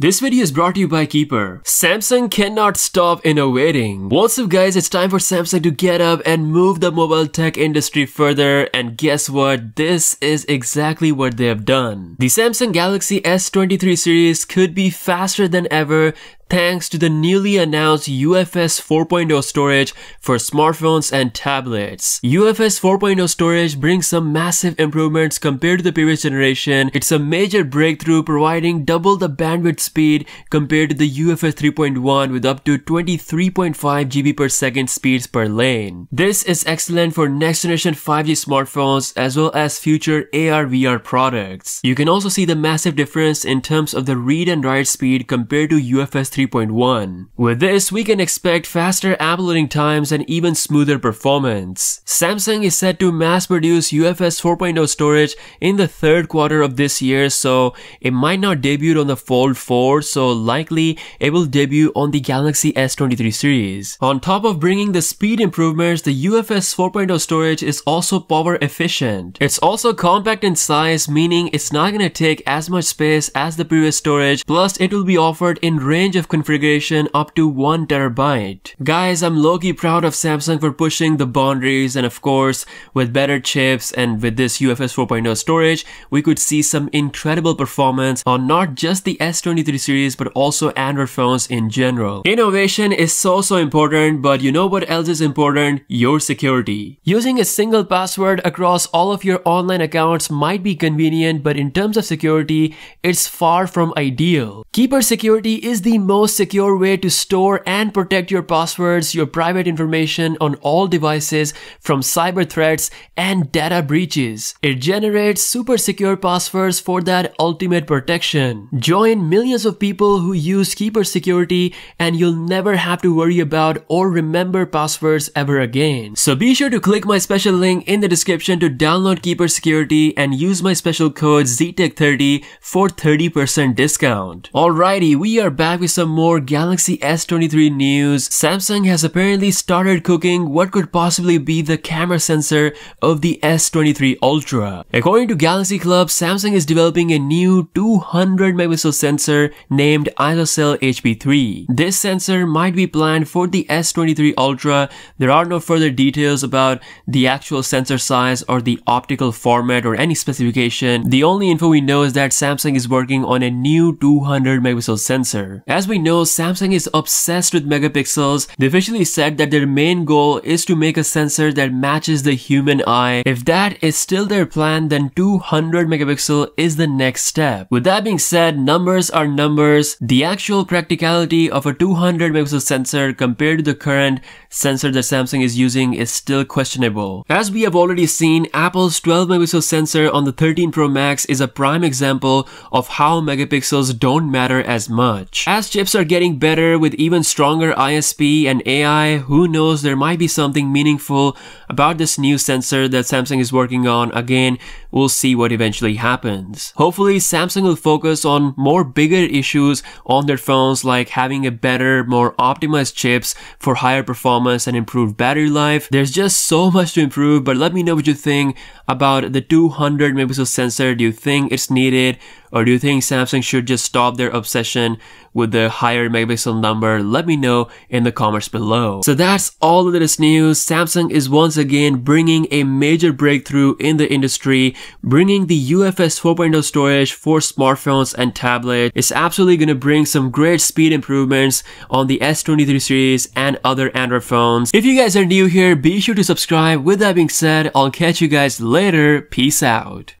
This video is brought to you by Keeper. Samsung cannot stop innovating. What's up guys, it's time for Samsung to get up and move the mobile tech industry further and guess what? This is exactly what they have done. The Samsung Galaxy S23 series could be faster than ever thanks to the newly announced UFS 4.0 storage for smartphones and tablets. UFS 4.0 storage brings some massive improvements compared to the previous generation. It's a major breakthrough providing double the bandwidth speed compared to the UFS 3.1 with up to 23.5 GB per second speeds per lane. This is excellent for next generation 5G smartphones as well as future AR VR products. You can also see the massive difference in terms of the read and write speed compared to UFS 3.1. With this, we can expect faster app loading times and even smoother performance. Samsung is set to mass produce UFS 4.0 storage in the third quarter of this year, so it might not debut on the Fold 4, so likely it will debut on the Galaxy S23 series. On top of bringing the speed improvements, the UFS 4.0 storage is also power efficient. It's also compact in size, meaning it's not gonna take as much space as the previous storage, plus it will be offered in range of configuration up to 1 terabyte. Guys, I'm low-key proud of Samsung for pushing the boundaries and of course, with better chips and with this UFS 4.0 storage, we could see some incredible performance on not just the S23 series but also Android phones in general. Innovation is so so important, but you know what else is important? Your security. Using a single password across all of your online accounts might be convenient, but in terms of security, it's far from ideal. Keeper Security is the most most secure way to store and protect your passwords, your private information on all devices from cyber threats and data breaches. It generates super secure passwords for that ultimate protection. Join millions of people who use Keeper Security and you'll never have to worry about or remember passwords ever again. So be sure to click my special link in the description to download Keeper Security and use my special code XEETECH30 for 30% discount. Alrighty, we are back with some some more Galaxy S23 news, Samsung has apparently started cooking what could possibly be the camera sensor of the S23 Ultra. According to Galaxy Club, Samsung is developing a new 200 megapixel sensor named ISOCELL HP3. This sensor might be planned for the S23 Ultra. There are no further details about the actual sensor size or the optical format or any specification. The only info we know is that Samsung is working on a new 200 megapixel sensor. As we know, Samsung is obsessed with megapixels. They officially said that their main goal is to make a sensor that matches the human eye. If that is still their plan, then 200 megapixel is the next step. With that being said, numbers are numbers. The actual practicality of a 200 megapixel sensor compared to the current sensor that Samsung is using is still questionable. As we have already seen, Apple's 12 megapixel sensor on the 13 Pro Max is a prime example of how megapixels don't matter as much. As chips are getting better with even stronger ISP and AI, who knows there might be something meaningful about this new sensor that Samsung is working on. Again, we'll see what eventually happens. Hopefully, Samsung will focus on more bigger issues on their phones like having a better, more optimized chips for higher performance and improved battery life. There's just so much to improve, but let me know what you think about the 200 megapixel sensor. Do you think it's needed? Or do you think Samsung should just stop their obsession with the higher megapixel number? Let me know in the comments below. So that's all the latest news. Samsung is once again bringing a major breakthrough in the industry, bringing the UFS 4.0 storage for smartphones and tablets. It's absolutely going to bring some great speed improvements on the S23 series and other Android phones. If you guys are new here, be sure to subscribe. With that being said, I'll catch you guys later. Peace out.